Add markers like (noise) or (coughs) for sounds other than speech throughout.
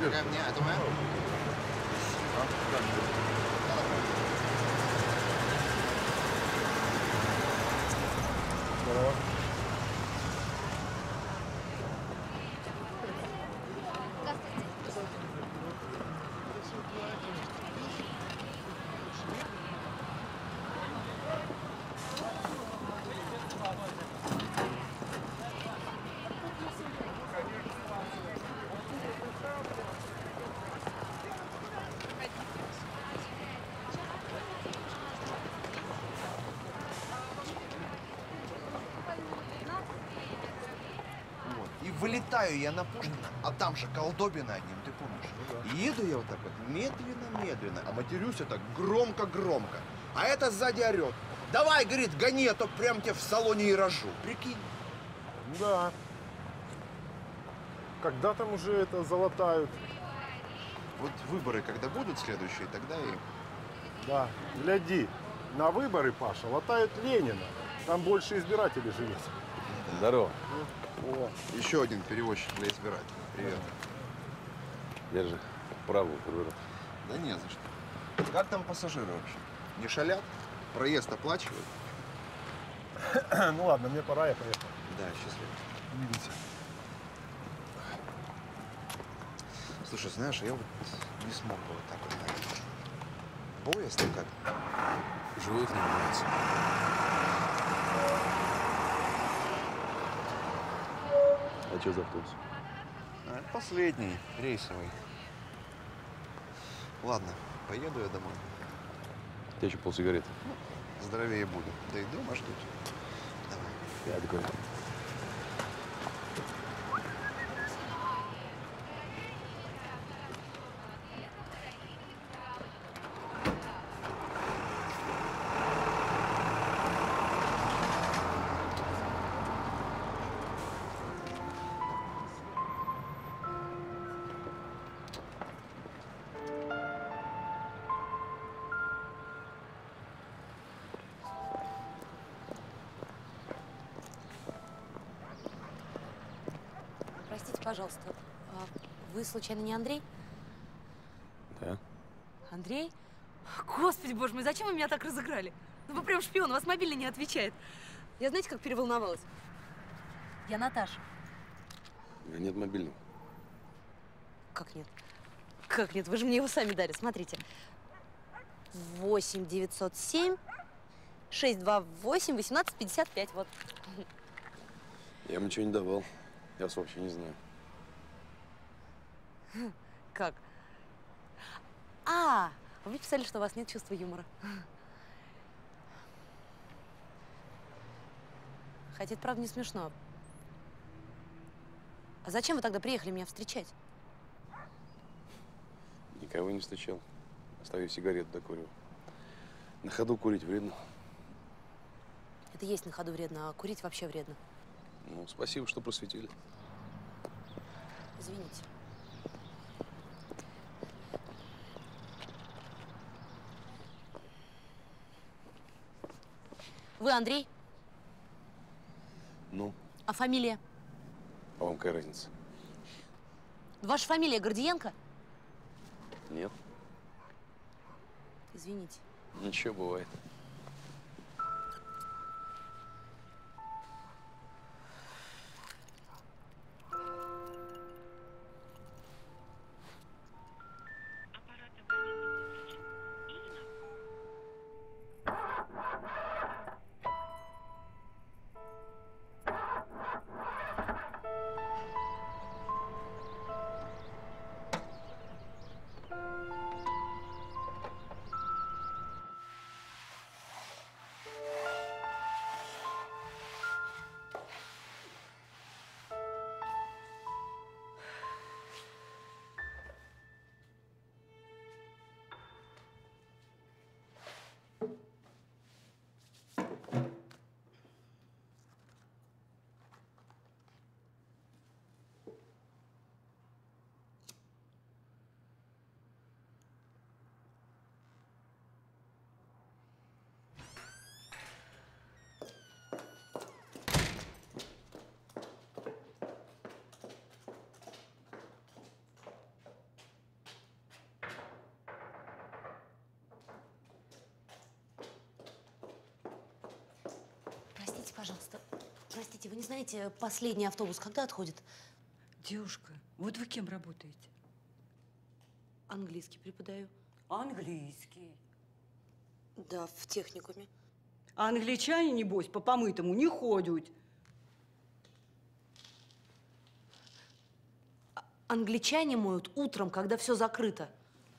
А какая мне? Это моя? Здорово. Вот. И вылетаю я на Пушкина, а там же колдобина одним, ты помнишь? И еду я вот так вот медленно-медленно, а матерюсь я так громко-громко. А это сзади орет. Давай, говорит, гони, а то прям тебе в салоне и рожу. Прикинь. Да. Когда там уже это залатают? Вот выборы, когда будут следующие, тогда и... Да. Гляди, на выборы, Паша, латают Ленина. Там больше избирателей живет. Здорово. О, Еще один перевозчик для избирателей. Привет. Держи. Правую крыло. Да не за что. Как там пассажиры вообще? Не шалят? Проезд оплачивают? (coughs) ну ладно, мне пора, я поехал. Да, счастливо. Увидимся. Слушай, знаешь, я вот не смог бы вот так вот. наверное. Поезд как? Живых не нравится. А что за автобус? А, последний, рейсовый. Ладно, поеду я домой. У тебя еще полсигареты. Здоровее буду. Да и дома ждут. Давай. Я такой. Пожалуйста, а вы случайно не Андрей? Да? Андрей? Господи, боже мой, зачем вы меня так разыграли? Ну вы прям шпион, у вас мобильный не отвечает. Я знаете, как переволновалась? Я Наташа. У меня нет мобильного. Как нет? Как нет? Вы же мне его сами дали, смотрите. 8 907 628 18 55, вот. Я ему ничего не давал. Я вас вообще не знаю. Как? А, вы писали, что у вас нет чувства юмора. Хотя это правда не смешно. А зачем вы тогда приехали меня встречать? Никого не встречал. Оставив сигарету докуривал. На ходу курить вредно. Это есть на ходу вредно, а курить вообще вредно. Ну, спасибо, что просветили. Извините. Вы Андрей? Ну, А фамилия? а вам какая разница? Ваша фамилия Гордиенко? Нет? Извините. Ничего, бывает. Пожалуйста, простите, вы не знаете, последний автобус когда отходит? Девушка, вот вы кем работаете? Английский преподаю. Английский. Да, в техникуме. А англичане, небось, по помытому не ходят. Англичане моют утром, когда все закрыто.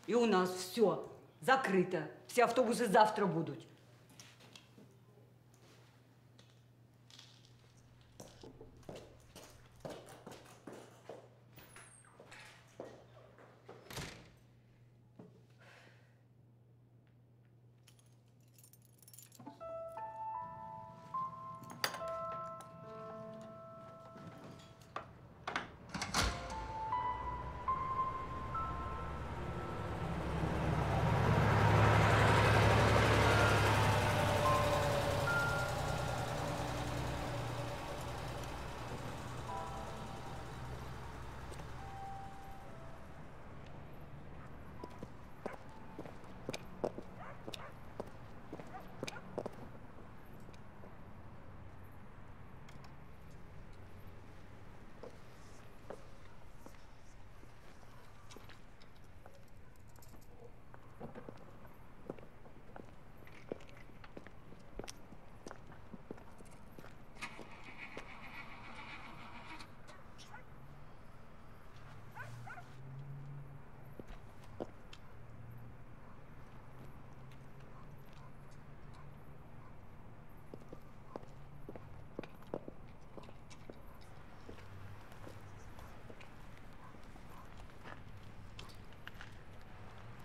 И у нас все закрыто. Все автобусы завтра будут.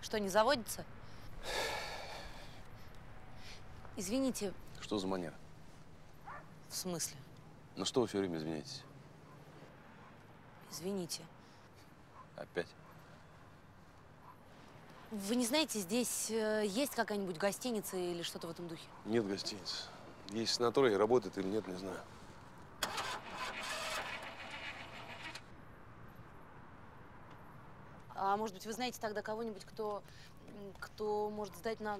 Что, не заводится? Извините, Что за манера? в смысле? На что вы все время извиняетесь? Извините. Опять? Вы не знаете, здесь э, есть какая-нибудь гостиница или что-то в этом духе? Нет гостиницы. Есть санаторий, работает или нет, не знаю. А может быть, вы знаете тогда кого-нибудь, кто, кто может сдать на,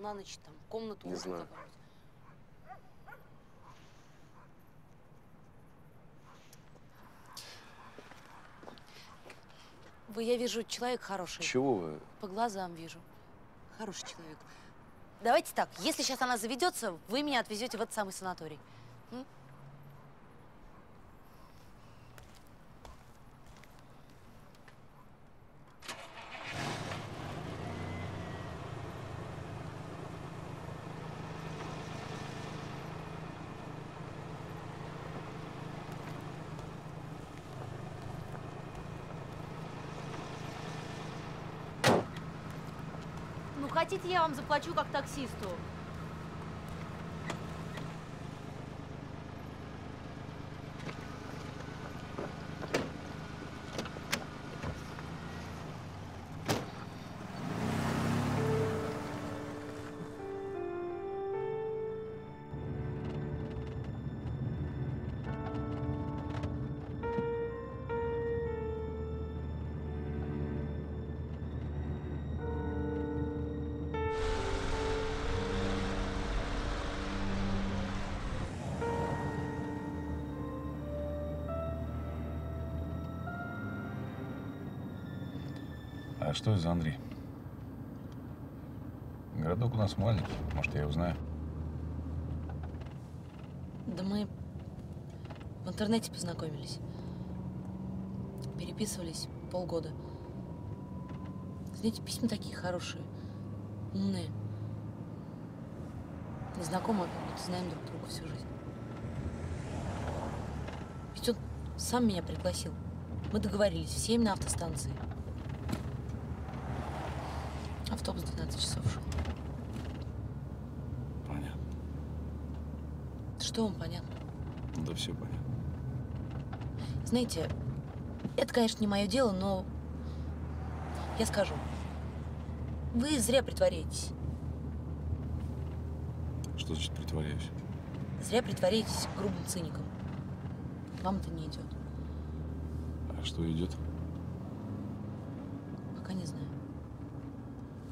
на ночь там комнату? Не знаю. Вы, я вижу, человек хороший. Чего вы? По глазам вижу. Хороший человек. Давайте так, если сейчас она заведется, вы меня отвезете в этот самый санаторий. М? Хотите, я вам заплачу как таксисту? Что за Андрей? Городок у нас маленький, может, я его знаю. Да мы в интернете познакомились. Переписывались полгода. Знаете, письма такие хорошие, умные. Незнакомые, как будто знаем друг друга всю жизнь. Ведь он сам меня пригласил. Мы договорились в 7 на автостанции. Автобус 12 часов шел. Понятно. Что вам понятно? Да все понятно. Знаете, это, конечно, не мое дело, но я скажу. Вы зря притворяетесь. Что значит притворяюсь? Зря притворяетесь грубым циником. Вам это не идет. А что идет? Пока не знаю.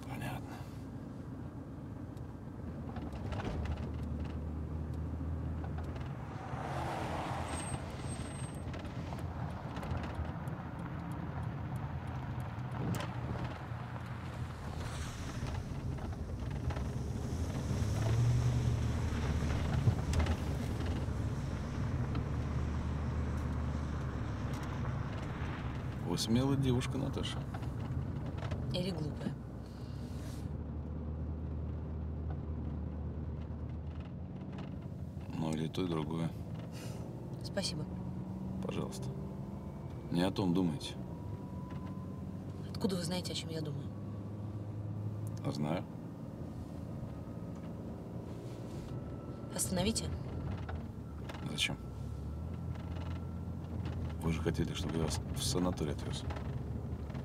Понятно. Вы смелая девушка, Наташа. Или глупая. Ну или то, и другое. Спасибо. Пожалуйста. Не о том думайте. Откуда вы знаете, о чем я думаю? А знаю. Остановите. Зачем? Вы же хотели, чтобы я вас в санаторий отвез.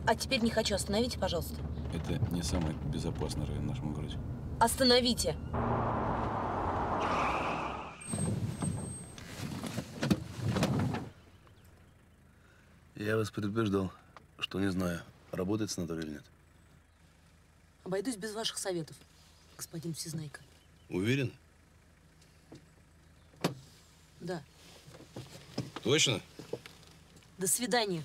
А теперь не хочу. Остановите, пожалуйста. Это не самый безопасный район в нашем городе. Остановите. Я вас предупреждал, что не знаю, работает санаторий или нет. Обойдусь без ваших советов, господин Всезнайка. Уверен? Да. Точно? До свидания.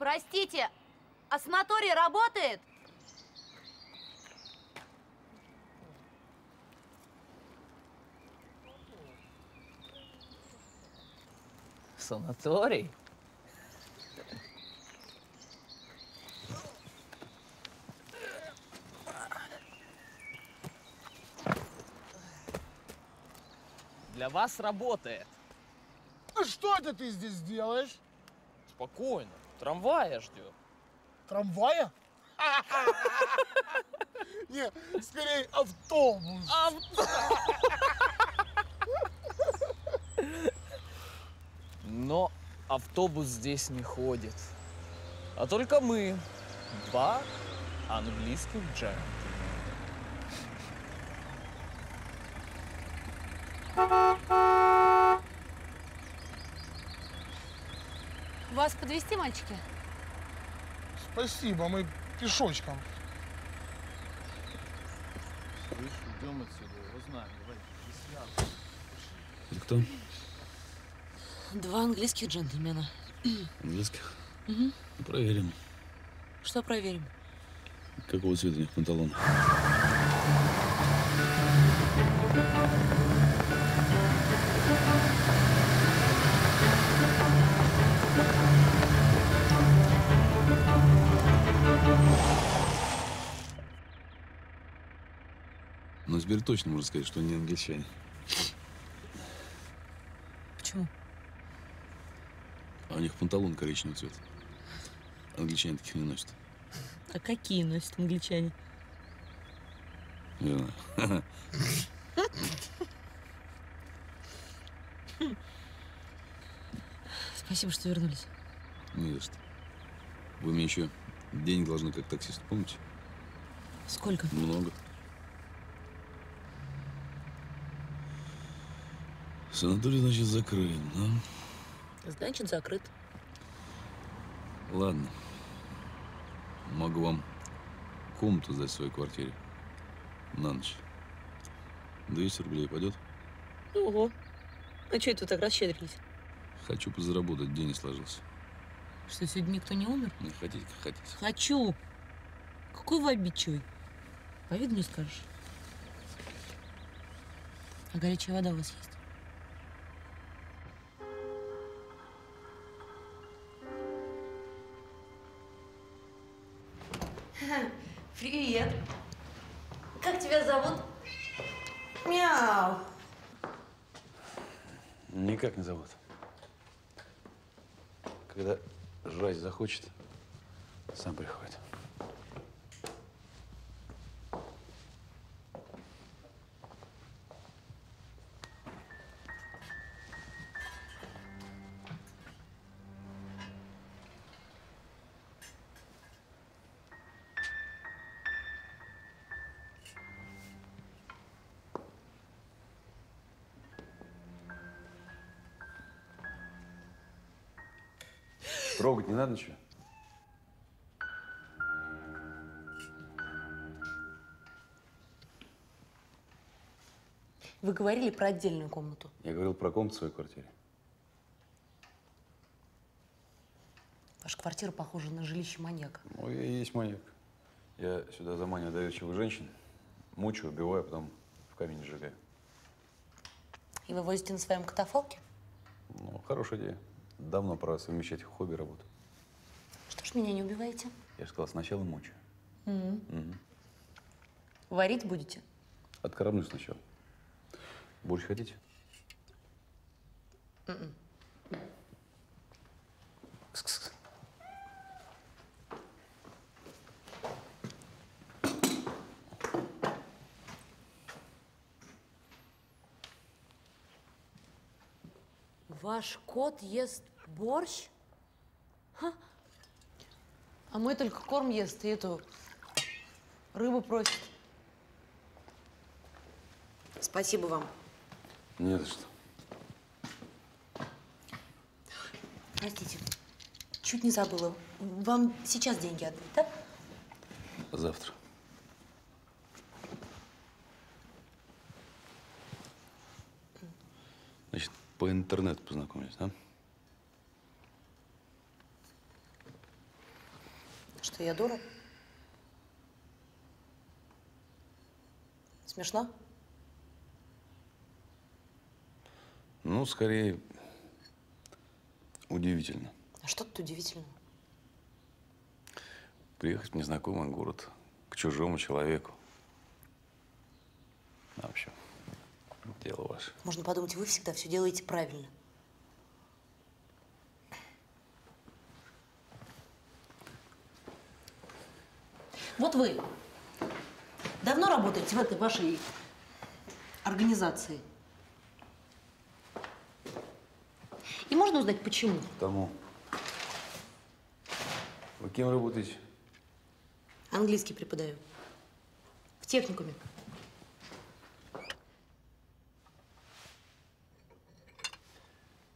Простите, а санаторий работает? Санаторий? Для вас работает. А что это ты здесь делаешь? Спокойно. Трамвая ждет. Трамвая? (laughs) Не, скорее автобус. Но автобус здесь не ходит. А только мы. Два английских джентльмена. Вас подвести, мальчики? Спасибо, мы пешочком. Идем отсюда, узнаем. Это кто? Два английских джентльмена. Английских? Мгм. Проверим. Что проверим? Какого цвета у них панталон? Но теперь точно можно сказать, что они англичане. Почему? А у них панталон коричневый цвет. Англичане таких не носят. А какие носят англичане? Не знаю. (laughs) Спасибо, что вернулись. Не за что. Вы мне еще денег должны как таксист, помните? Сколько? Много. Санаторий, значит, закрыли, да? Значит, закрыт. Ладно. Могу вам комнату сдать в своей квартире. На ночь. 200 рублей пойдет? Ого. А что это вы так расщедрились? Хочу подзаработать, день не сложился. Что, сегодня никто не умер? Не хотите, как хотите. Хочу. Какой вы обидчивый. По виду не скажешь. А горячая вода у вас есть? Захочет, сам приходит. Трогать не надо ничего? Вы говорили про отдельную комнату. Я говорил про комнату в своей квартире. Ваша квартира похожа на жилище маньяка. Ну, я и есть маньяк. Я сюда заманиваю доверчивых женщин, мучаю, убиваю, а потом в камень сжигаю. И вы возите на своем катафалке? Ну, хорошая идея. Давно пора совмещать хобби и работу. Что ж меня не убиваете? Я же сказал, сначала мучаю. М. Мгм. Варить будете? Откормлю сначала. Борщ хотите? М-м. Кс-кс-кс. Ваш кот ест борщ? Ха. А мой только корм ест и эту рыбу просит. Спасибо вам. Не за что. Простите, чуть не забыла. Вам сейчас деньги отдать, да? Завтра. Значит, по интернету познакомились, да? Что, я дура? Смешно? Ну, скорее, удивительно. А что тут удивительного? Приехать в незнакомый город, к чужому человеку. В общем, дело ваше. Можно подумать, вы всегда все делаете правильно. Вот вы давно работаете в этой вашей организации? И можно узнать, почему? Тому. Вы кем работаете? Английский преподаю. В техникуме.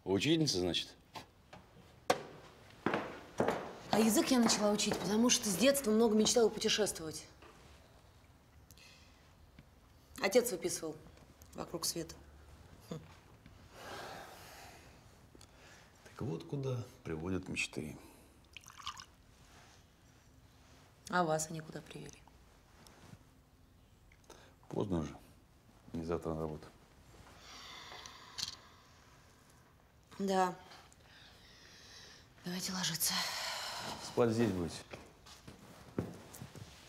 Учительница, значит? А язык я начала учить, потому что с детства много мечтала путешествовать. Отец выписывал вокруг света. Так вот куда приводят мечты. А вас они куда привели? Поздно уже. Не завтра на работу. Да. Давайте ложиться. Спать здесь будете.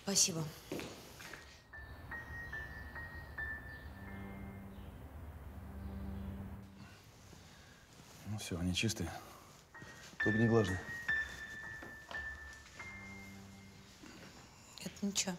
Спасибо. Ну все, они чистые. Только не глажные. Это ничего.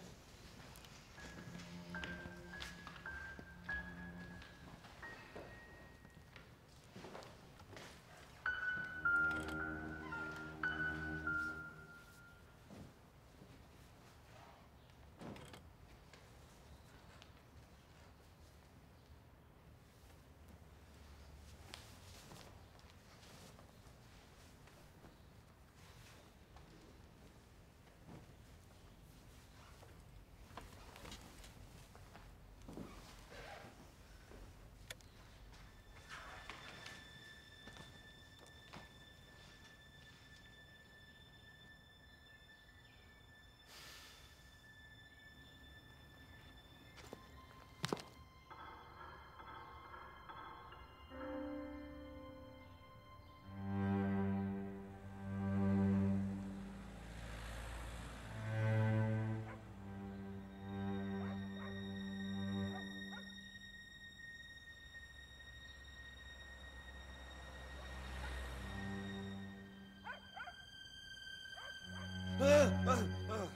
嗯嗯嗯。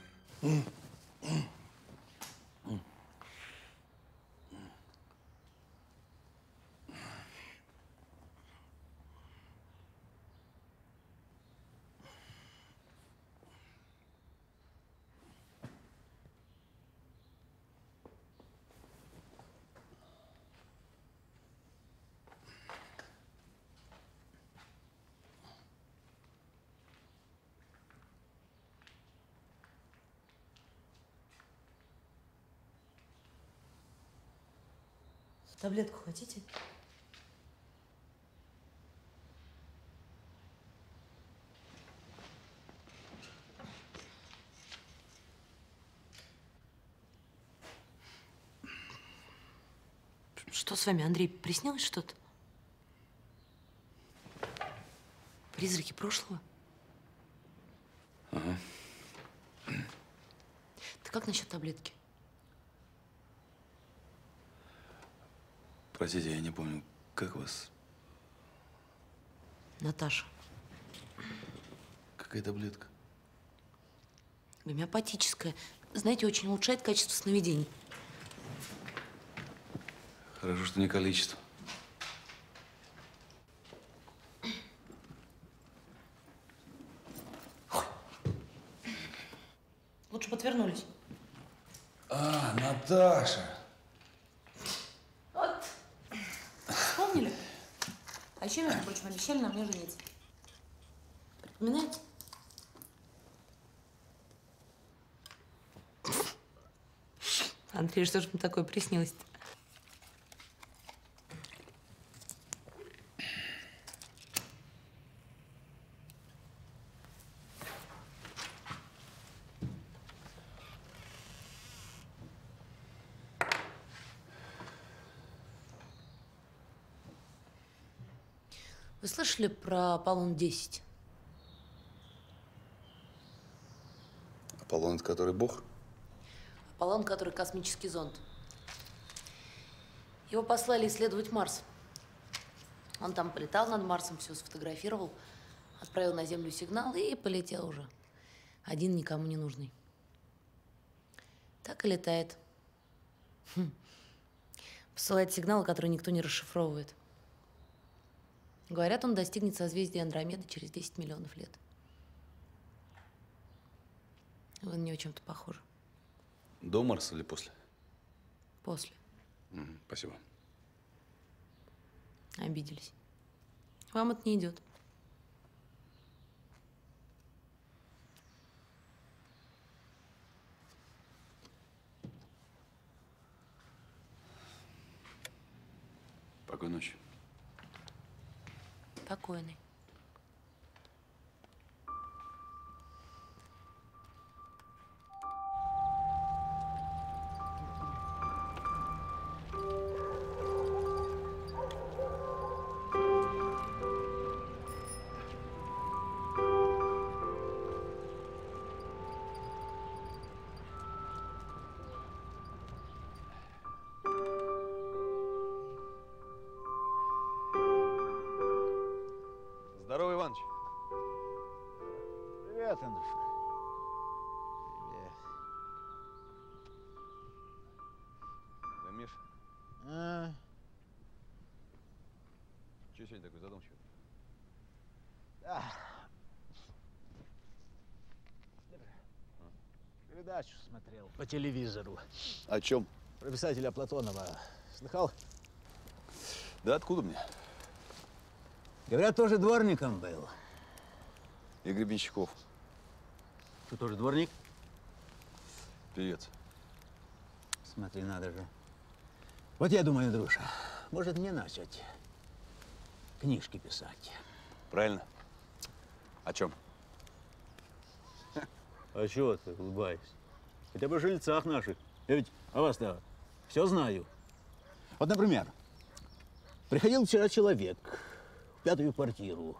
嗯 Таблетку хотите? Что с вами, Андрей? Приснилось что-то? Призраки прошлого? Ага. Ты как насчет таблетки? Простите, я не помню, как вас? Наташа, Какая таблетка? гомеопатическая. Знаете, очень улучшает качество сновидений. Хорошо, что не количество. Лучше бы отвернулись. А, Наташа. Вот. Вспомнили? А еще, между прочим, обещали на мне жениться. Припоминаете? Андрей, что ж мне такое приснилось-то? Вы слышали про Аполлон-10? Аполлон, это который бог? Аполлон, который космический зонд. Его послали исследовать Марс. Он там полетал над Марсом, все сфотографировал, отправил на Землю сигнал и полетел уже. Один никому не нужный. Так и летает. Хм. Посылает сигналы, которые никто не расшифровывает. Говорят, он достигнет созвездия Андромеды через 10 миллионов лет. Вы на него чем-то похожи. До Марса или после? После. Мгм, спасибо. Обиделись. Вам это не идет. Спокойной ночи. Спокойный. Передачу смотрел по телевизору. О чем? Про писателя Платонова. Слыхал? Да откуда мне? Говорят, тоже дворником был. И Гребенщиков. Ты тоже дворник? Певец. Смотри, надо же. Вот я думаю, Друша, может мне начать книжки писать. Правильно? О чем? А чего ты улыбаешься? Хотя бы о жильцах наших. Я ведь о вас-то все знаю. Вот, например, приходил вчера человек в пятую квартиру.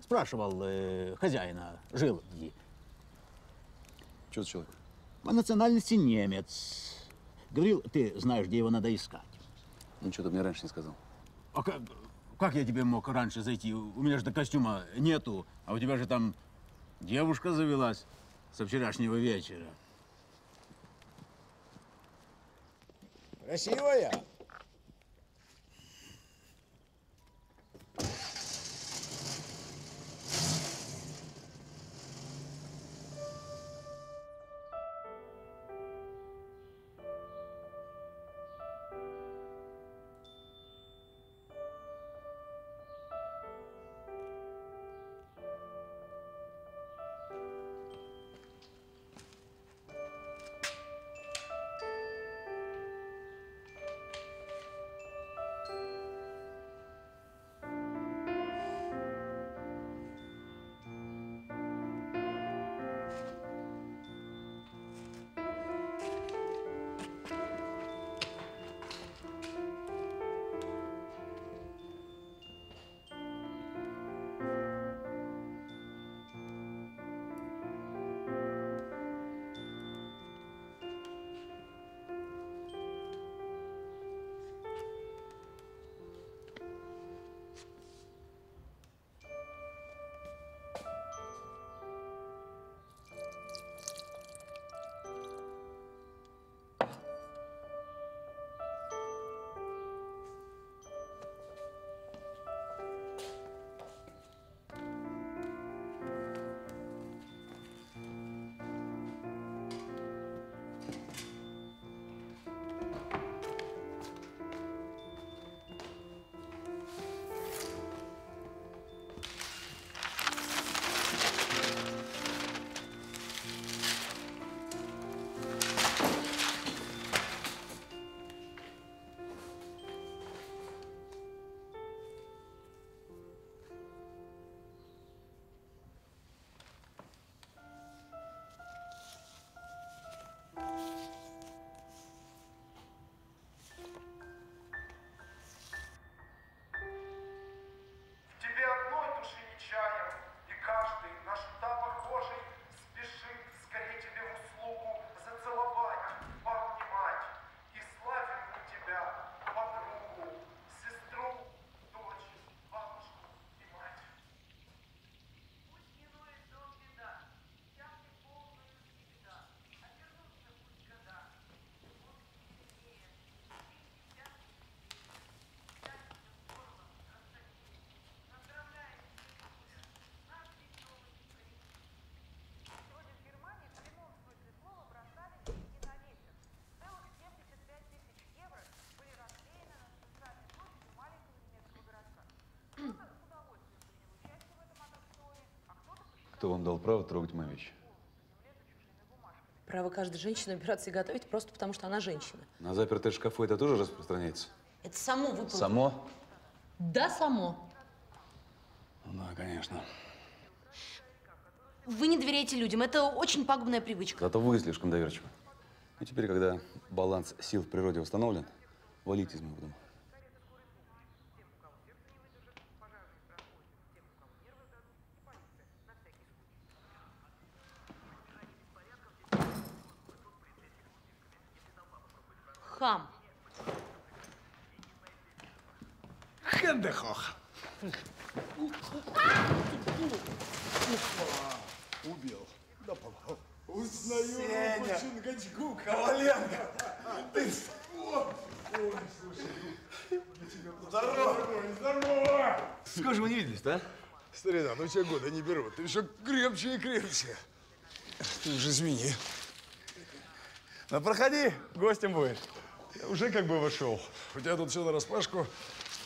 Спрашивал э, хозяина, жил где. За человек? По национальности немец. Говорил, ты знаешь, где его надо искать. Ну, что ты мне раньше не сказал? А как, как я тебе мог раньше зайти? У меня же до костюма нету, а у тебя же там девушка завелась со вчерашнего вечера. Красивая? Кто вам дал право трогать мои вещи? Право каждой женщины убираться и готовить просто потому, что она женщина. На запертые шкафы это тоже распространяется? Это само выпало. Само? Да, само. Ну Да, конечно. Вы не доверяете людям. Это очень пагубная привычка. Зато вы слишком доверчивы. И теперь, когда баланс сил в природе установлен, валите из моего дома. Хам. Хендехох. Убил. Да, попал. Узнаю Сеня. руку Чингачгук. Коваленко! Ты... О, Ой, слушай. Здорово. Здорово. Сколько же вы не виделись, да? Старина, ну тебя года не берут. Ты все крепче и крепче. Ты уже извини. Ну, проходи, гостем будешь. Я уже как бы вошел. У тебя тут все на распашку.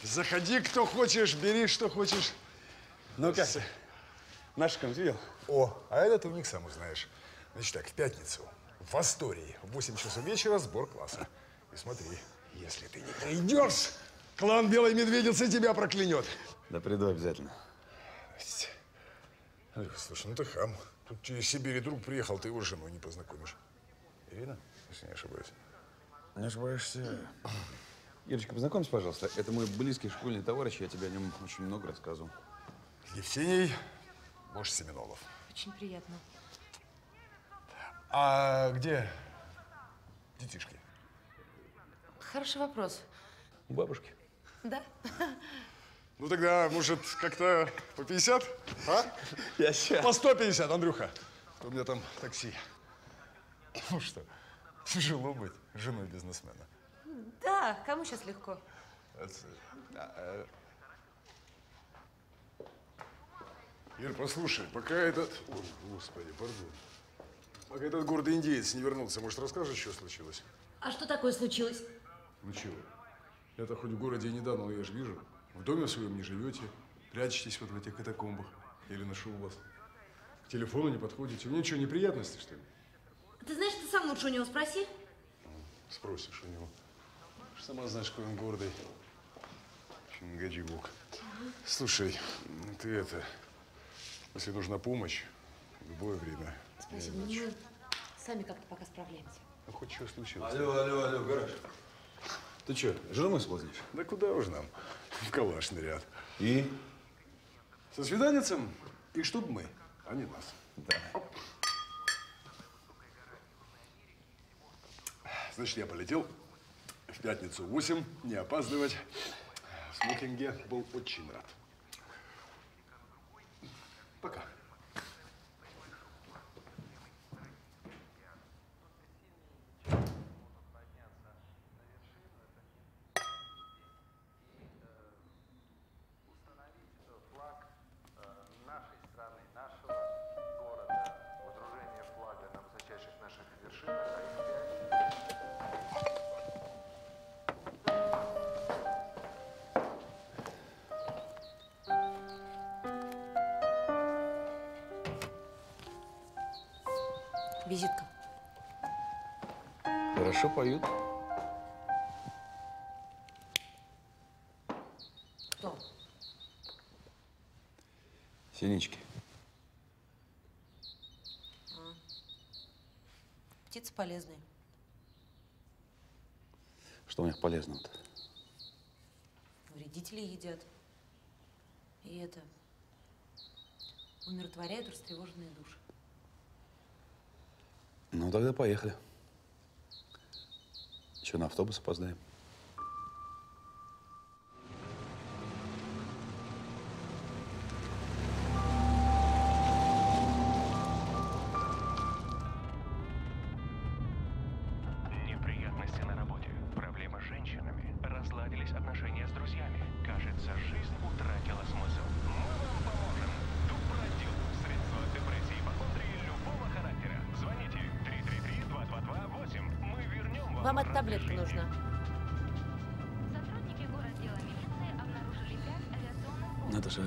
Заходи, кто хочешь, бери, что хочешь. Ну как ты? Наш видел? О, а это ты у них сам узнаешь. Значит так, в пятницу в Астории в 8 часов вечера сбор класса. И смотри, если ты не придешь, клан Белой Медведицы тебя проклянет. Да приду обязательно. Здрасте. Слушай, ну ты хам. Тут через Сибирь друг приехал, ты его с женой не познакомишь. Ирина, если не ошибаюсь. Не ошибаешься. Ирочка, познакомься, пожалуйста. Это мой близкий школьный товарищ, я тебе о нем очень много рассказывал. Евсений Бош Семенолов. Очень приятно. А где детишки? Хороший вопрос. У бабушки. Да? Ну тогда, может, как-то по 50? А? Я ща. По 150, Андрюха. У меня там такси. Ну что, тяжело быть женой бизнесмена. Да, кому сейчас легко? Это- а, а. Ир, послушай, пока этот... Ой, господи, пардон. Пока этот гордый индеец не вернулся, может, расскажешь, что случилось? А что такое случилось? Ну чего? Я-то хоть в городе и недавно, но я же вижу. В доме своем не живете, прячетесь вот в этих катакомбах. Или у вас. К телефону не подходите. У меня что, неприятности, что ли? Ты знаешь, ты сам лучше у него спроси. Спросишь у него. Сама знаешь, какой он гордый. Чингачгук. Слушай, ты это, если нужна помощь, в любое время. Спасибо, но ночью. мы сами как-то пока справляемся. Ну, хоть что случилось. Алло, алло, алло, гараж. Ты что, жену мою соблазнишь? Да куда уж нам? В (laughs) калашный ряд. И? Со свиданицем, и чтоб мы, а не нас. Да. Значит, я полетел в пятницу в 8, не опаздывать. В смокинге был очень рад. Пока. Визитка. Хорошо поют. Кто? Синички. А. Птицы полезные. Что у них полезного-то? Вредители едят. И это умиротворяют растревоженные души. Ну, тогда поехали. Что, на автобус опоздаем?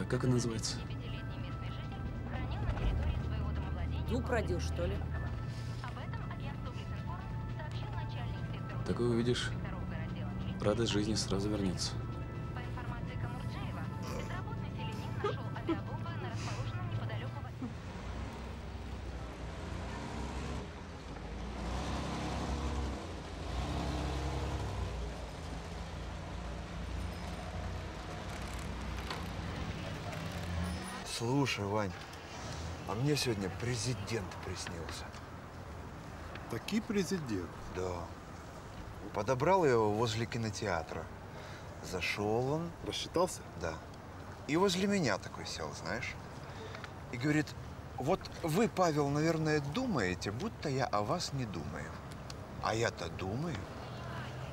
Как она называется? Зуб родил, что ли? Такое увидишь, радость жизни сразу вернется. Мне сегодня президент приснился. Таки президент? Да. Подобрал я его возле кинотеатра. Зашел он. Рассчитался? Да. И возле меня такой сел, знаешь. И говорит, вот вы, Павел, наверное, думаете, будто я о вас не думаю. А я-то думаю.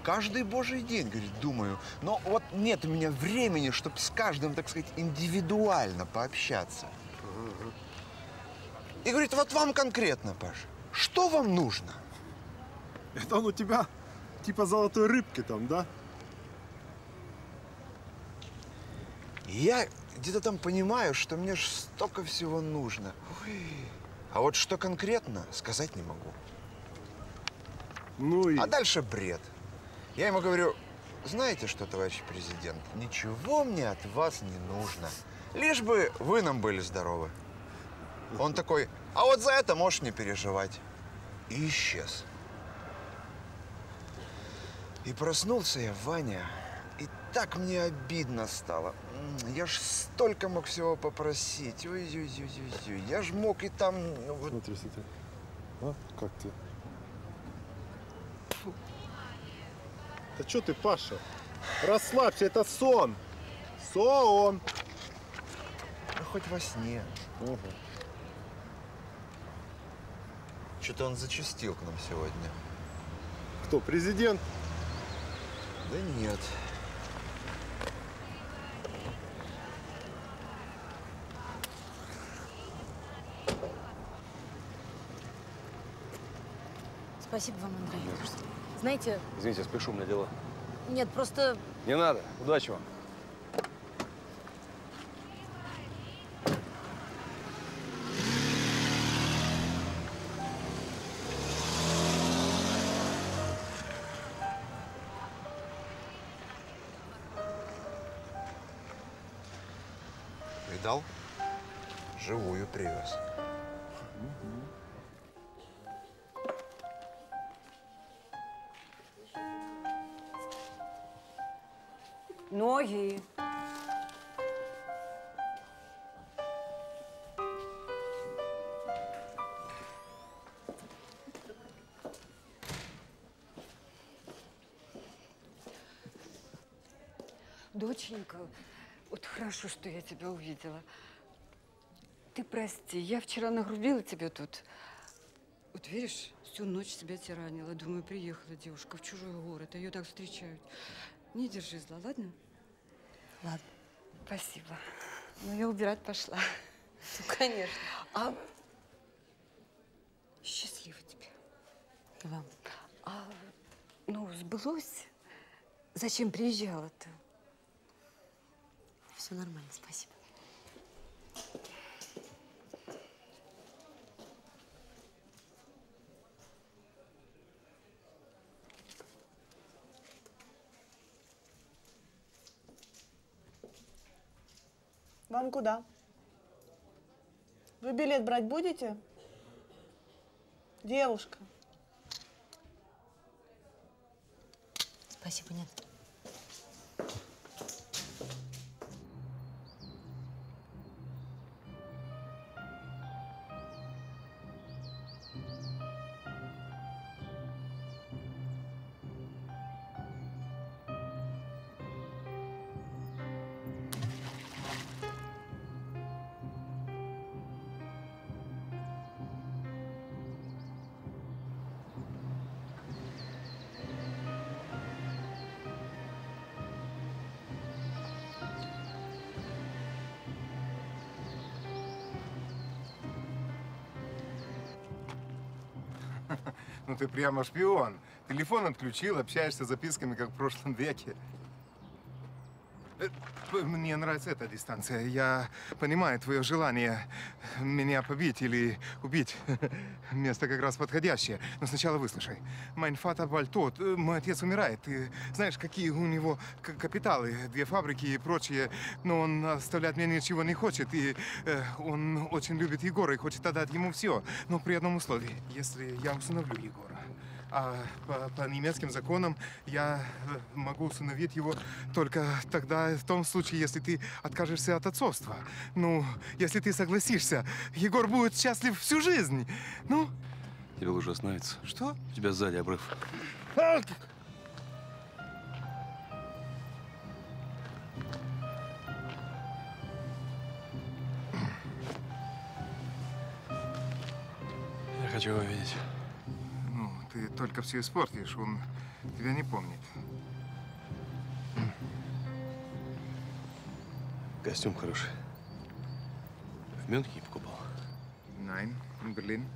Каждый божий день, говорит, думаю. Но вот нет у меня времени, чтобы с каждым, так сказать, индивидуально пообщаться. И говорит, вот вам конкретно, Паша, что вам нужно? Это он у тебя типа золотой рыбки там, да? Я где-то там понимаю, что мне ж столько всего нужно. Ой. А вот что конкретно, сказать не могу. Ну и... А дальше бред. Я ему говорю, знаете что, товарищ президент, ничего мне от вас не нужно. Лишь бы вы нам были здоровы. Он такой, а вот за это можешь не переживать. И исчез. И проснулся я, Ваня, и так мне обидно стало. Я ж столько мог всего попросить. Ой-ой-ой-ой. Я ж мог и там... ну, вот- Смотри, смотри. А? Как ты? Да что ты, Паша? Расслабься, это сон. Сон. Ну, хоть во сне. Что-то он зачастил к нам сегодня. Кто, президент? Да нет. Спасибо вам, Андрей. Знаете, Извините, спешу, у меня дела. нет, просто Не надо. Удачи вам. Привез. Ноги. Доченька, вот хорошо, что я тебя увидела. Ты прости, я вчера нагрубила тебе тут. Вот видишь, всю ночь себя тиранила. Думаю, приехала девушка в чужой город, а ее так встречают. Не держи зла, ладно? Ладно. Спасибо. Ну, я убирать пошла. Ну, конечно. А счастливо тебе. И вам. А, ну, сбылось? Зачем приезжала-то? Все нормально, спасибо. Вам куда? Вы билет брать будете? Девушка. Спасибо, нет. Ты прямо шпион. Телефон отключил, общаешься записками, как в прошлом веке. Мне нравится эта дистанция. Я понимаю твое желание меня побить или убить. (laughs) Место как раз подходящее. Но сначала выслушай. Bald tot. Э, Мой отец умирает. Ты знаешь, какие у него капиталы, две фабрики и прочее. Но он оставлять мне ничего не хочет. И э, он очень любит Егора и хочет отдать ему все. Но при одном условии. Если я усыновлю Егора. А по, по немецким законам я э, могу усыновить его только тогда, в том случае, если ты откажешься от отцовства. Ну, если ты согласишься, Егор будет счастлив всю жизнь. Ну, Тебе лучше остановиться. Что? У тебя сзади обрыв. Я хочу его видеть. Ты только все испортишь, он тебя не помнит. Костюм хороший. В Мюнхене покупал. Nein, in Berlin.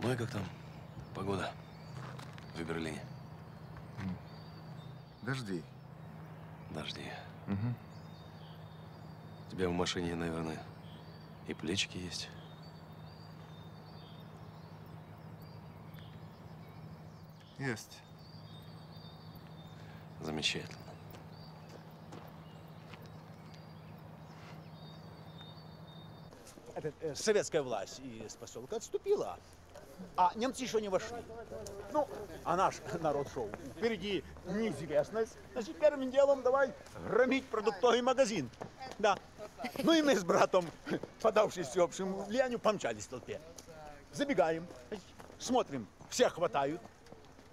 Ну и как там? Погода в Берлине. Дожди. Дожди. Мгм. У тебя в машине, наверное, и плечики есть. Есть. Замечательно. Э, советская власть из поселка отступила, а немцы еще не вошли. Ну, а наш (laughs) народ шел. Впереди неизвестность. Значит, первым делом давай громить продуктовый магазин. Да. Ну и мы с братом, (laughs) подавшись всеобщему влиянию, помчались в толпе. Забегаем, смотрим, всех хватают.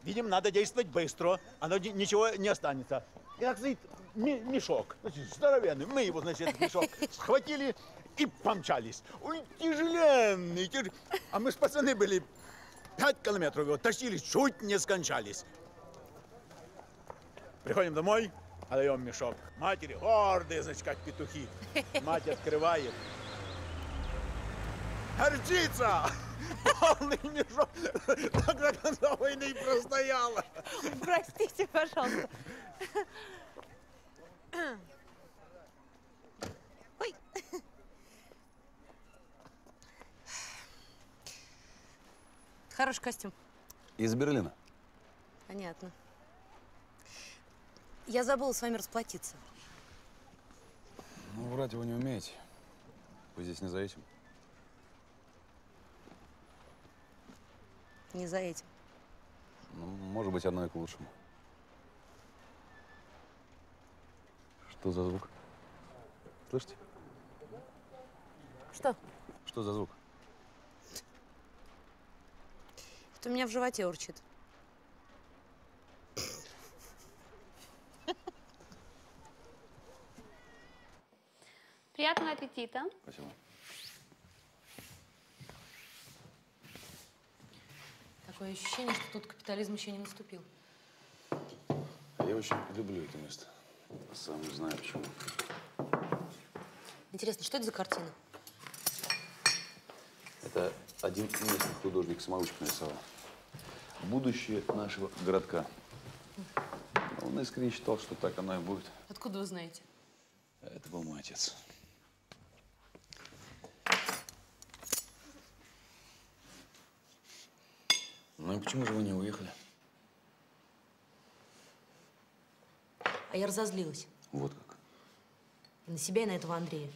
Видим, надо действовать быстро, оно ни- ничего не останется. И так стоит мешок, значит, здоровенный. Мы его, значит, мешок (laughs) схватили и помчались. Ой, тяжеленный, тяж- А мы ж пацаны были, пять километров его тащили, чуть не скончались. Приходим домой, отдаем мешок. Матери гордые, значит, как петухи. (laughs) Мать открывает. Горчица! Полный мешок. Так до конца войны и простояла. Простите, пожалуйста. Ой. Хороший костюм. Из Берлина. Понятно. Я забыла с вами расплатиться. Ну, врать его не умеете. Вы здесь не за этим. Не за этим. Ну, может быть, одно и к лучшему. Что за звук? Слышите? Что? Что за звук? Это у меня в животе урчит. Приятного аппетита. Спасибо. Такое ощущение, что тут капитализм еще не наступил. Я очень люблю это место. Сам не знаю почему. Интересно, что это за картина? Это один местный художник-самоучка нарисовал. Будущее нашего городка. Он искренне считал, что так оно и будет. Откуда вы знаете? Это был мой отец. Ну почему же вы не уехали? А я разозлилась. Вот как. И на себя и на этого Андрея.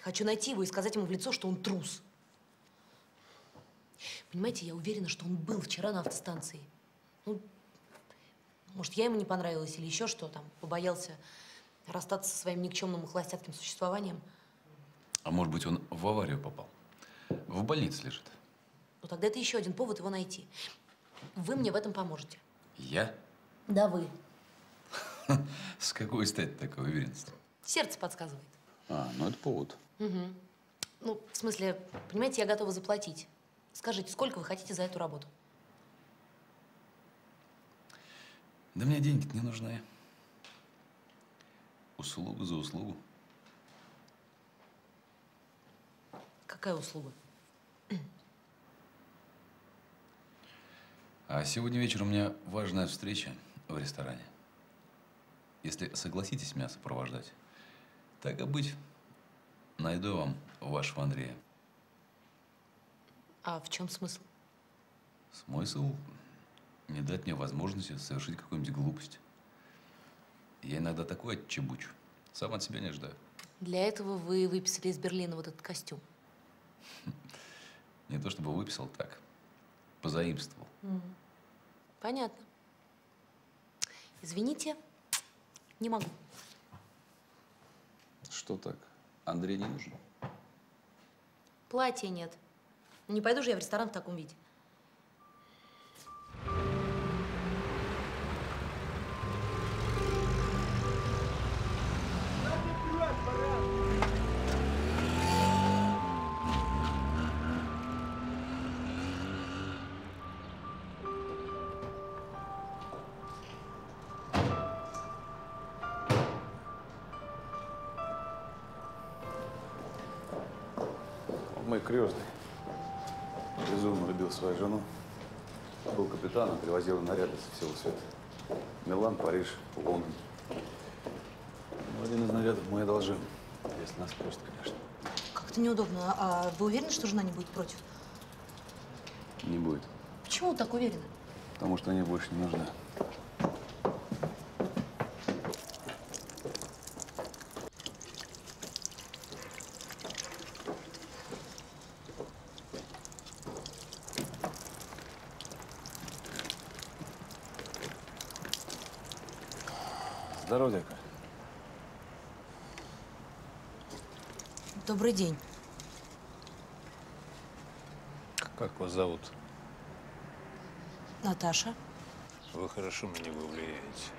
Хочу найти его и сказать ему в лицо, что он трус. Понимаете, я уверена, что он был вчера на автостанции. Ну, может, я ему не понравилась или еще что там, побоялся расстаться со своим никчемным и холостяцким существованием. А может быть, он в аварию попал? В больнице лежит. Ну, тогда это еще один повод его найти. Вы мне в этом поможете. Я? Да, вы. (laughs) С какой стати такая уверенность? Сердце подсказывает. А, ну это повод. Угу. Ну, в смысле, понимаете, я готова заплатить. Скажите, сколько вы хотите за эту работу? Да мне деньги не нужны. Услугу за услугу. Какая услуга? А сегодня вечером у меня важная встреча в ресторане. если согласитесь меня сопровождать, так и быть, найду вам вашего Андрея. А в чем смысл? Смысл не дать мне возможности совершить какую-нибудь глупость. Я иногда такое отчебучу. Сам от себя не ожидаю. Для этого вы выписали из Берлина вот этот костюм. (laughs) Не то чтобы выписал так, позаимствовал. Понятно. Извините, не могу. Что так? Андрей не нужен? Платья нет. Не пойду же я в ресторан в таком виде. Мой крестный безумно любил свою жену. Был капитаном, привозил наряды со всего света. Милан, Париж, Лондон. Ну, один из нарядов мы одолжим, если нас просят, конечно. Как-то неудобно. А вы уверены, что жена не будет против? Не будет, Почему вы так уверены? потому что они больше не нужны. Здорово, дядька. Добрый день. Как вас зовут? Наташа. Вы хорошо на него влияете.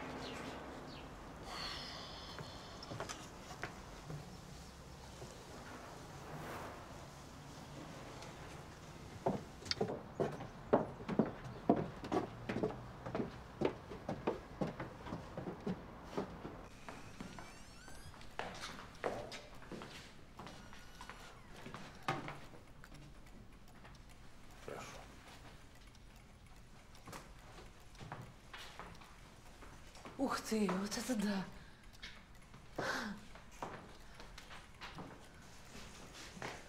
Ты, вот это да.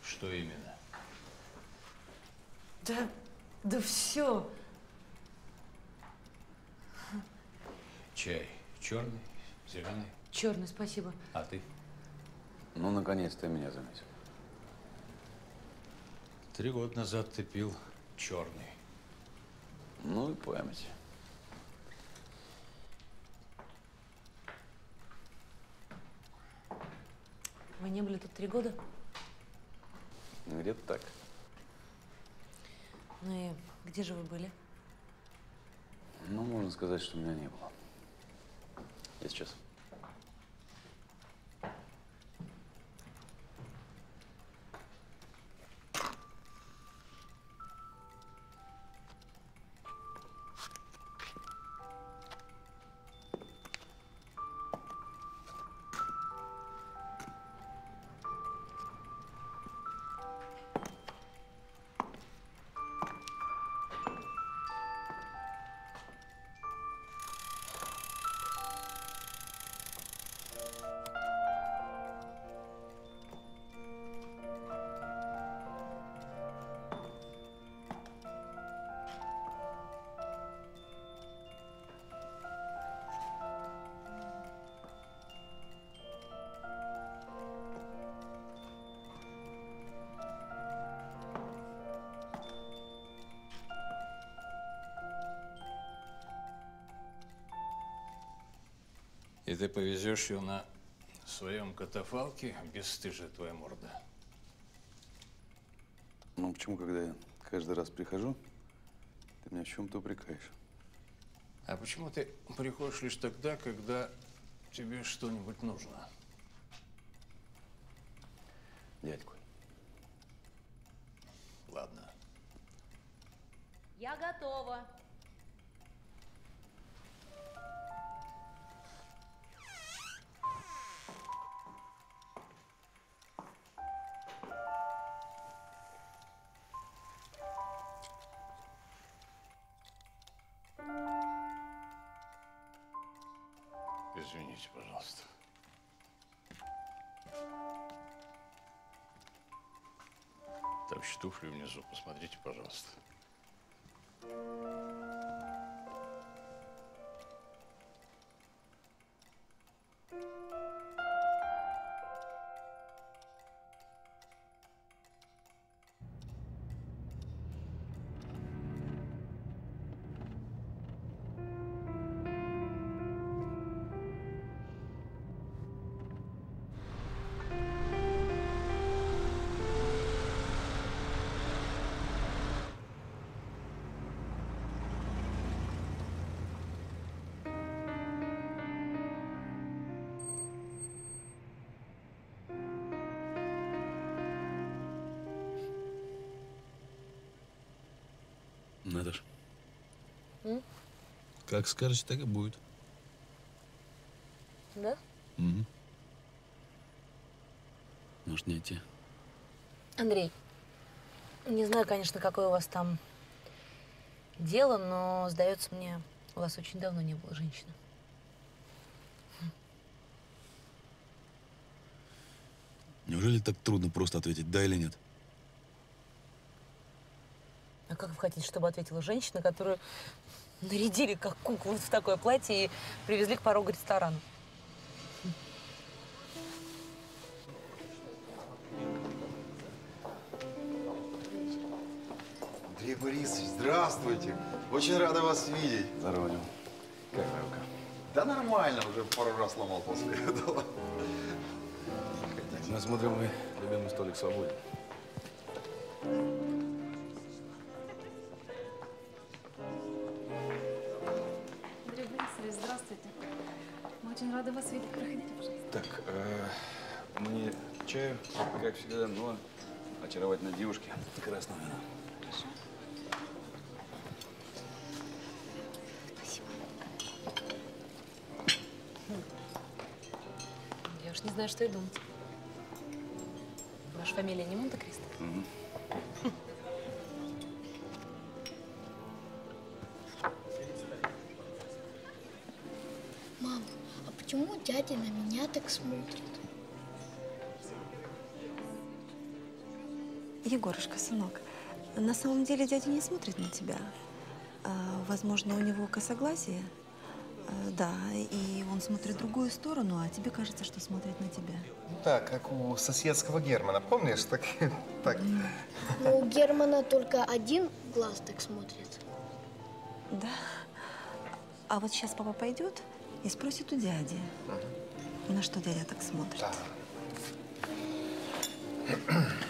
Что именно? Да, да все. Чай черный, зеленый. Черный, спасибо. А ты? Ну, наконец-то меня заметил. Три года назад ты пил черный. Ну и память. Вы не были тут три года? Где-то так. Ну и где же вы были? Ну, можно сказать, что меня не было. Я сейчас. Ты повезешь ее на своем катафалке, бесстыжая твоя морда. Ну, почему, когда я каждый раз прихожу, ты меня в чем-то упрекаешь? А почему ты приходишь лишь тогда, когда тебе что-нибудь нужно? Туфли внизу, посмотрите, пожалуйста. Наташ, М? как скажете, так и будет. Да? Мгм. Может, не идти? Андрей, не знаю, конечно, какое у вас там дело, но, сдается мне, у вас очень давно не было женщины. Неужели так трудно просто ответить да или нет? Как вы хотите, чтобы ответила женщина, которую нарядили как куклу в такое платье и привезли к порогу ресторана? Андрей Борисович, здравствуйте. Очень рада вас видеть. Здорово, Дим. Как рука? Да нормально, уже пару раз сломал после этого. Мы смотрим, мой любимый столик свободен. Как всегда, но очаровательной девушке красного вина. Я уж не знаю, что и думать. Ваша фамилия не Монте-Кристо? Мгм. Мам, а почему дядя на меня так смотрит? Егорушка, сынок, на самом деле дядя не смотрит на тебя. А, возможно, у него косоглазие. А, да, и он смотрит в другую сторону, а тебе кажется, что смотрит на тебя. Да, как у соседского Германа, помнишь? Так, (laughs) так. Но у Германа только один глаз так смотрит. Да. А вот сейчас папа пойдет и спросит у дяди, на что дядя так смотрит. Полюбуйся,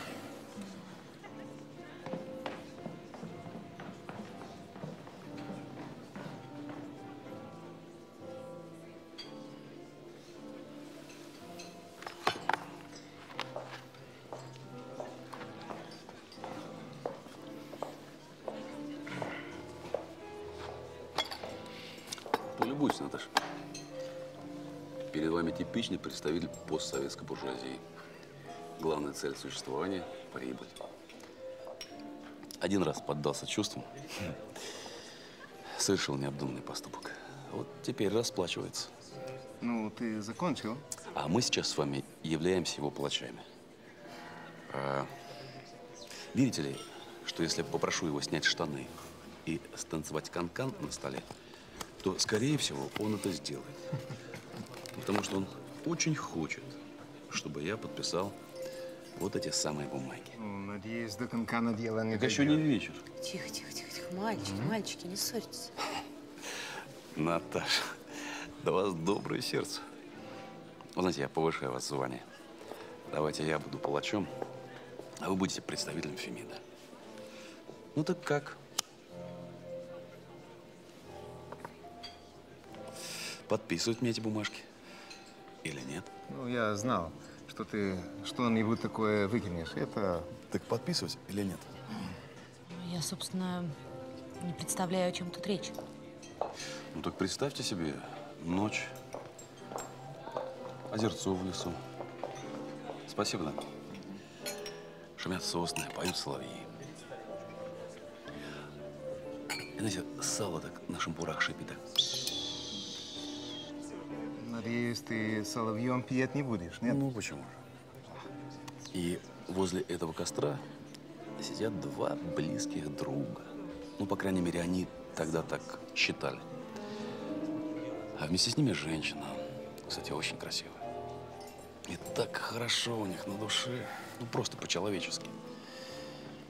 вами типичный представитель постсоветской буржуазии. Главная цель существования – прибыль. Один раз поддался чувствам, совершил необдуманный поступок. Вот теперь расплачивается. Ну, ты закончил? А мы сейчас с вами являемся его палачами. А, верите ли, что если я попрошу его снять штаны и станцевать канкан на столе, то, скорее всего, он это сделает. Потому что он очень хочет, чтобы я подписал вот эти самые бумаги. Ну, надеюсь, до конкана дело не Так еще не вечер. Тихо, тихо, тихо, тихо. Мальчики, мальчики, не ссорьтесь. Наташа, да у вас доброе сердце. Вы знаете, я повышаю вас звание. Давайте я буду палачом, а вы будете представителем Фемида. Ну так как? Подписывать мне эти бумажки? Или нет? Ну, я знал, что ты что-нибудь такое выкинешь. Это... Так подписывать или нет? Я, собственно, не представляю, о чем тут речь. Ну так представьте себе ночь, озерцо в лесу. Спасибо, да. Шумят сосны, поют соловьи. И, знаете, сало так на шампурах шипит. так. Надеюсь, ты соловьем пьет не будешь, нет? Ну, почему же? И возле этого костра сидят два близких друга. Ну, по крайней мере, они тогда так считали. А вместе с ними женщина, кстати, очень красивая. И так хорошо у них на душе, ну, просто по-человечески.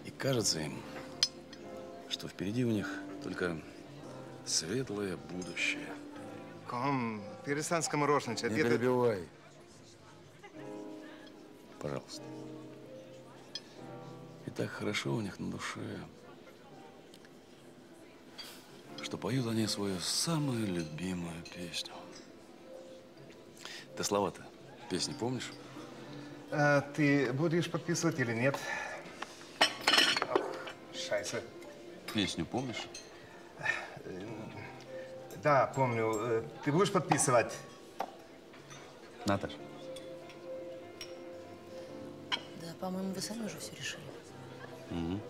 И кажется им, что впереди у них только светлое будущее. Ком, перестань скоморошничать. Не Это- перебивай. Пожалуйста. И так хорошо у них на душе, что поют они свою самую любимую песню. Ты слова-то песни помнишь? А, ты будешь подписывать или нет? Ох, Шайсе. Песню помнишь? Да, помню. Э, Ты будешь подписывать? Наташ. Да, по-моему, вы сами уже все решили. Мгм.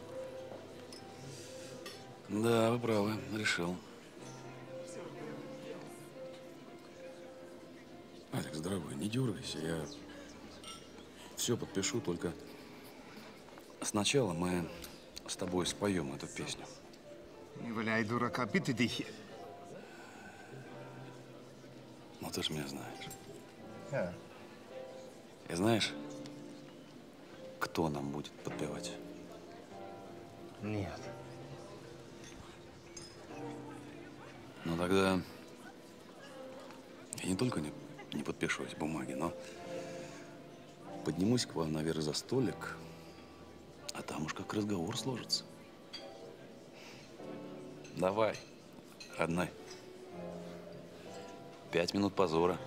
Да, вы правы, решил. Алекс, дорогой, не дергайся, я все подпишу, только сначала мы с тобой споем эту песню. Не валяй дурака, bitte dich. Ну, ты же меня знаешь. А, И знаешь, кто нам будет подпевать? Нет. Ну, тогда я не только не, не подпишу эти бумаги, но поднимусь к вам наверх за столик, а там уж как разговор сложится. Давай, родной. Пять минут позора.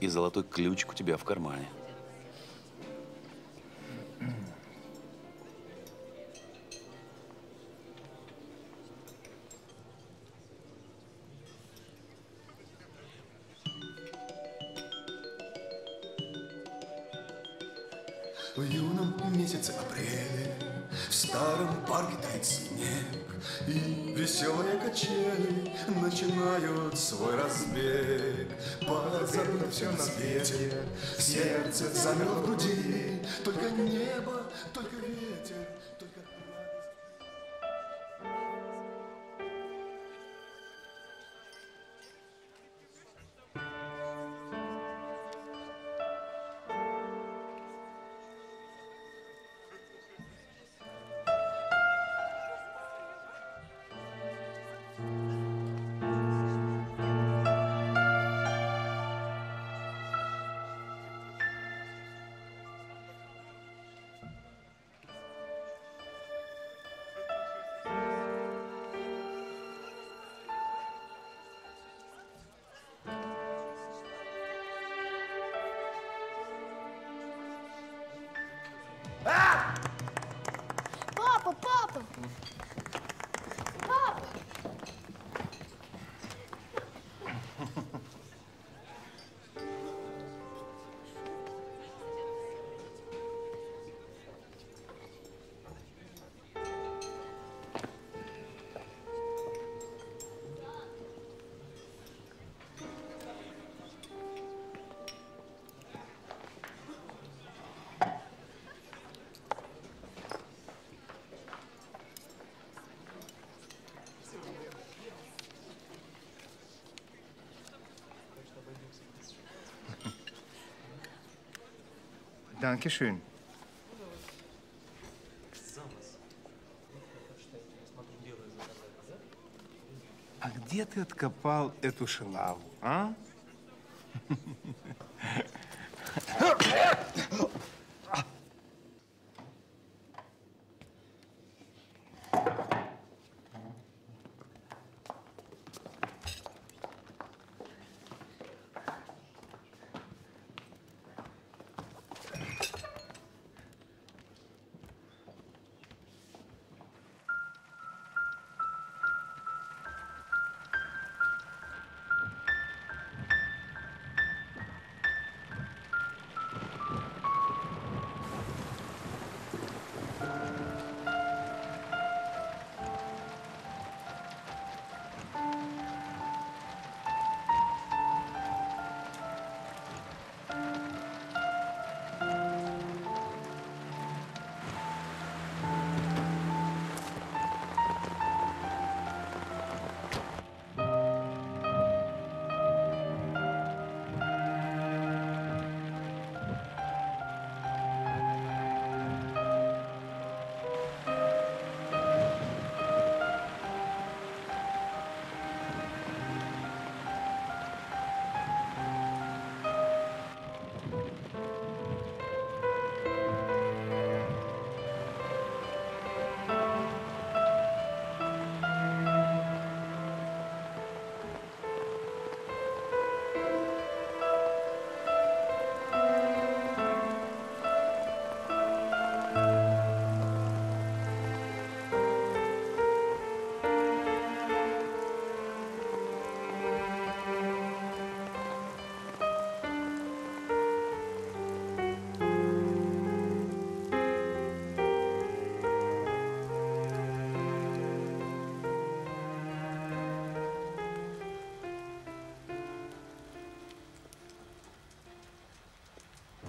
И золотой ключик у тебя в кармане. Dankeschön. А где ты откопал эту шалаву, а?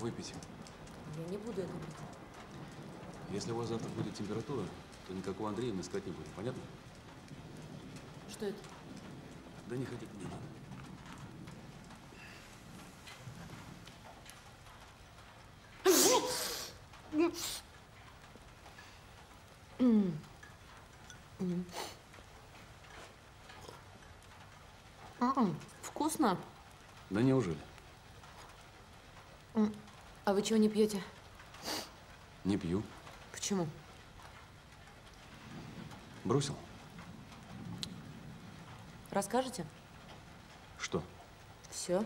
Выпить. Я не буду это пить. Если у вас завтра будет температура, то никакого Андрея мы искать не будем. Понятно? Что это? Да не хотите, не надо. М. М. М-м, Вкусно. Да неужели? А вы чего не пьете? Не пью. Почему? Бросил? Расскажете? Что? Все.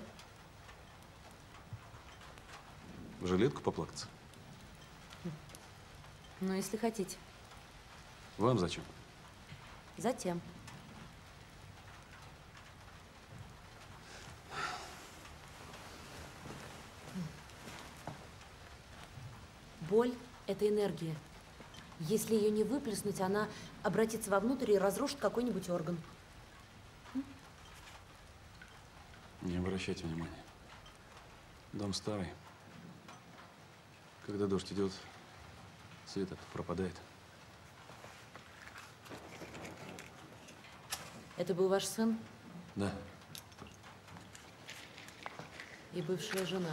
В жилетку поплакаться? Ну, если хотите. Вам зачем? Затем. Это энергия. Если ее не выплеснуть, она обратится вовнутрь и разрушит какой-нибудь орган. Не обращайте внимания. Дом старый. Когда дождь идет, свет этот пропадает. Это был ваш сын Да. и бывшая жена,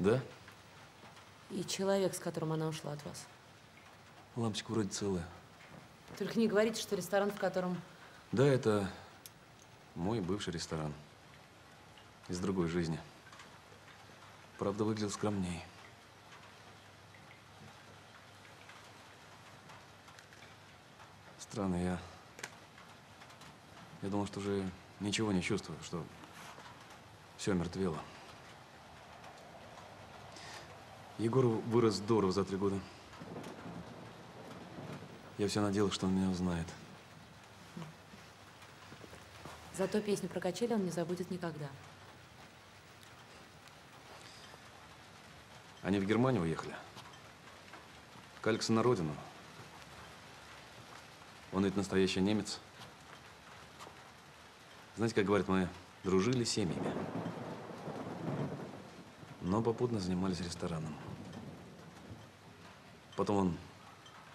Да? И человек, с которым она ушла от вас. Лампочка вроде целая. Только не говорите, что ресторан, в котором... Да, это мой бывший ресторан. Из другой жизни. Правда, выглядел скромней. Странно, я... Я думал, что уже ничего не чувствую, что все мертвело. Егор вырос здорово за три года. Я все надеялся, что он меня узнает. Зато песню про качели он не забудет никогда. Они в Германию уехали. К Алексу на родину. Он ведь настоящий немец. Знаете, как говорят, мы дружили семьями. Но попутно занимались рестораном. Потом он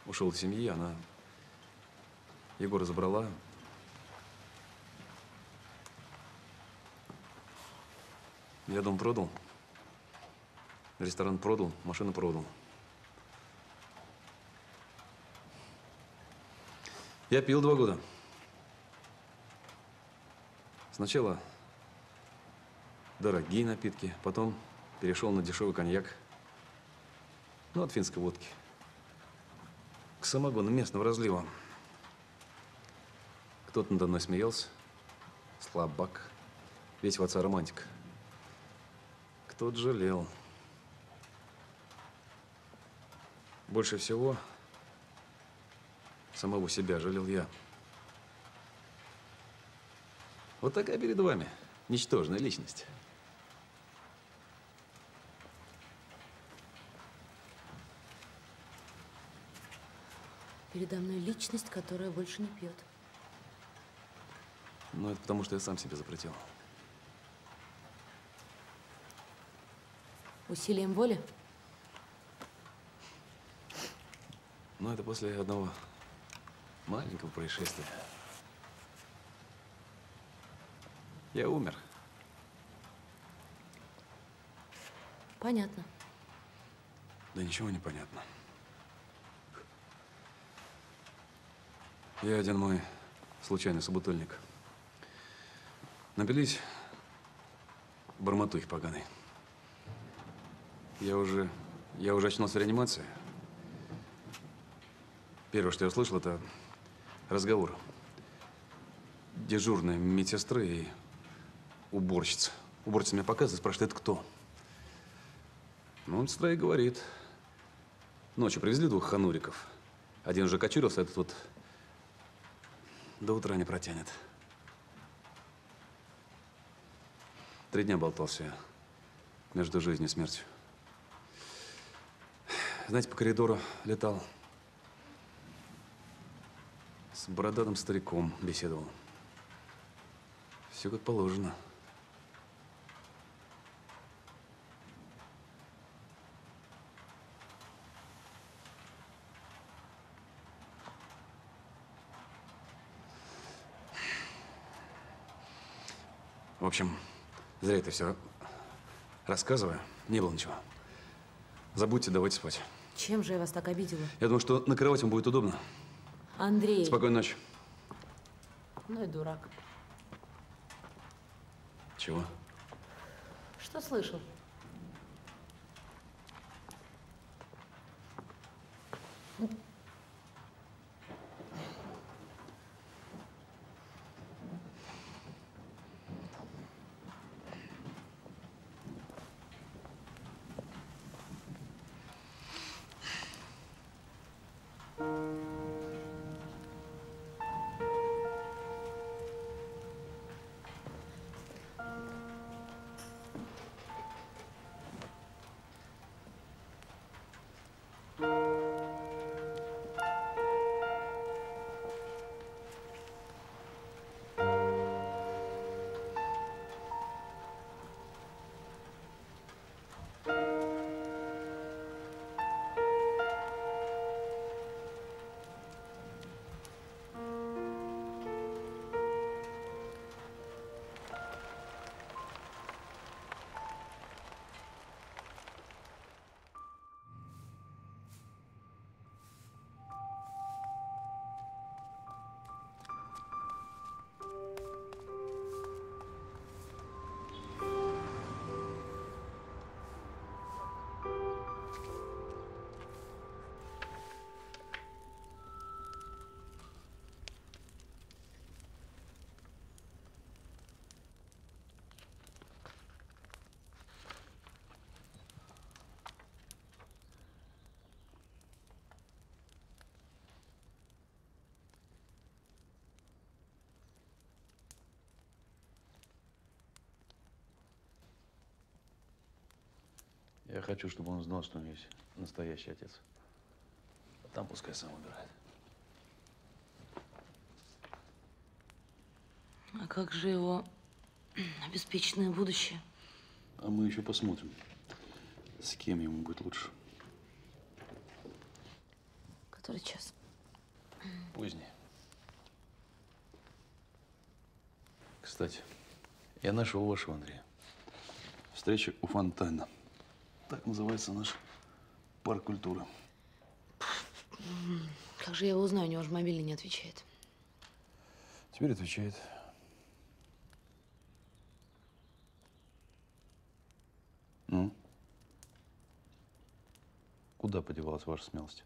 ушел из семьи, она Егора забрала. Я дом продал. Ресторан продал, машину продал. Я пил два года. Сначала дорогие напитки, потом перешел на дешевый коньяк. Ну, от финской водки. К самогону местного разлива. Кто-то надо мной смеялся. Слабак. Весь в отца романтик. Кто-то жалел. Больше всего самого себя жалел я. Вот такая перед вами ничтожная личность. Передо мной личность, которая больше не пьет. Ну, это потому, что я сам себе запретил. Усилием воли? Но это после одного маленького происшествия. Я умер. Понятно. Да ничего не понятно. Я один мой случайный собутыльник. Напились бормотухи поганой. Я уже, я уже очнулся в реанимации. Первое, что я услышал, это разговор дежурной медсестры и уборщицы. Уборщица меня показывает, спрашивает, это кто? Ну, медсестра и говорит. Ночью привезли двух хануриков. Один уже кочурился, этот вот до утра не протянет. Три дня болтался я между жизнью и смертью. Знаете, по коридору летал. С бородатым стариком беседовал. Все как положено. В общем, зря это все рассказываю. Не было ничего. Забудьте, давайте спать. Чем же я вас так обидела? Я думаю, что накрывать вам будет удобно. Андрей. Спокойной ночи. Ну и дурак. Чего? Что слышал? Я хочу, чтобы он знал, что у есть настоящий отец. А там пускай сам выбирает. А как же его обеспеченное будущее? А мы еще посмотрим, с кем ему будет лучше. Который час? Поздний. Кстати, я нашел вашего Андрея. Встреча у фонтана. Так называется наш парк культуры. Как же я его узнаю? У него же мобильный не отвечает. Теперь отвечает. Ну? Куда подевалась ваша смелость?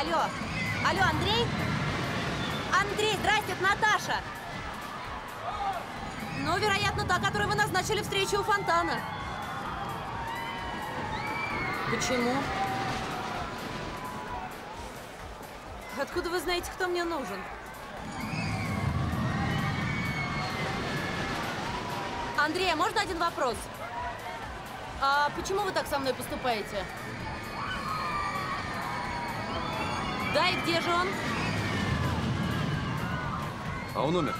Алло, алло, Андрей? Андрей, здрасте, это Наташа. Ну, вероятно, та, которую вы назначили встречу у фонтана. Почему? Откуда вы знаете, кто мне нужен? Андрей, а можно один вопрос? А почему вы так со мной поступаете? Да, и где же он? А он умер.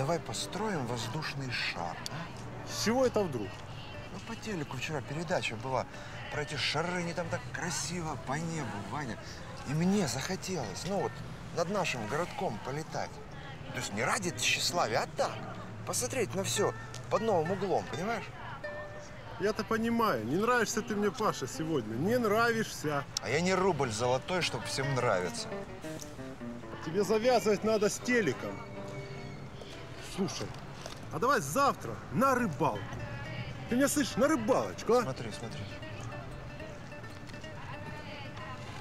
Давай построим воздушный шар, а? С чего это вдруг? Ну, по телеку вчера передача была про эти шары, они там так красиво по небу, Ваня. И мне захотелось, ну вот, над нашим городком полетать. То есть не ради тщеславия, а так. Посмотреть на все под новым углом, понимаешь? Я-то понимаю, не нравишься ты мне, Паша, сегодня. Не нравишься. А я не рубль золотой, чтобы всем нравиться. Тебе завязывать надо с телеком. Слушай, а давай завтра на рыбалку. Ты меня слышишь, на рыбалочку, а? Смотри, смотри.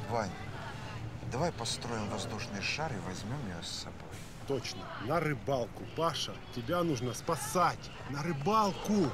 Вань, давай построим воздушный шар и возьмем ее с собой. Точно, на рыбалку, Паша. Тебя нужно спасать. На рыбалку.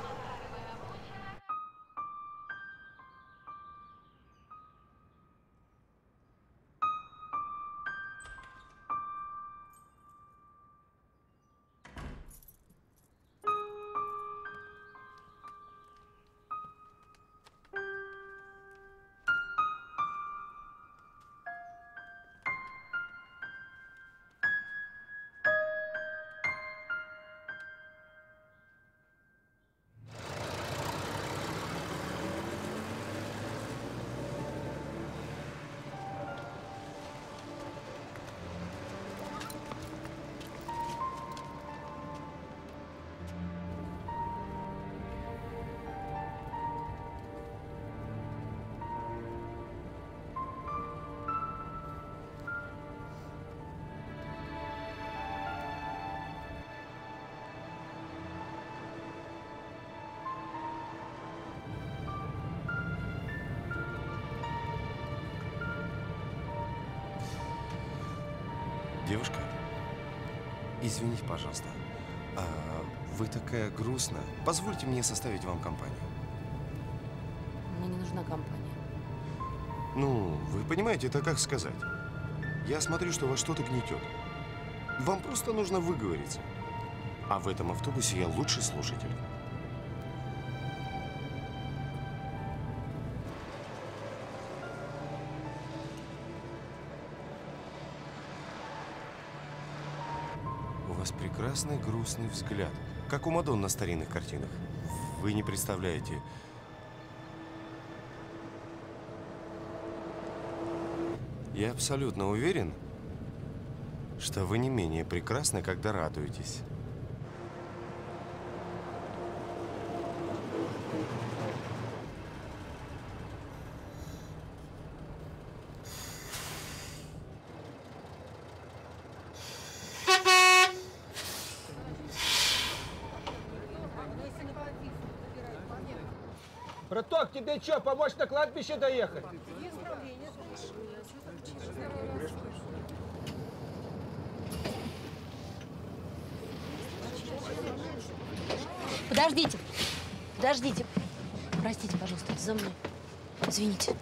Такая грустная. Позвольте мне составить вам компанию. Мне не нужна компания. Ну, вы понимаете, это как сказать. Я смотрю, что вас что-то гнетет. Вам просто нужно выговориться. А в этом автобусе я лучший слушатель. У вас прекрасный грустный взгляд, как у Мадон на старинных картинах. Вы не представляете. Я абсолютно уверен, что вы не менее прекрасны, когда радуетесь. Браток, тебе что, помочь на кладбище доехать? Подождите. Подождите. Простите, пожалуйста, за мной. Извините.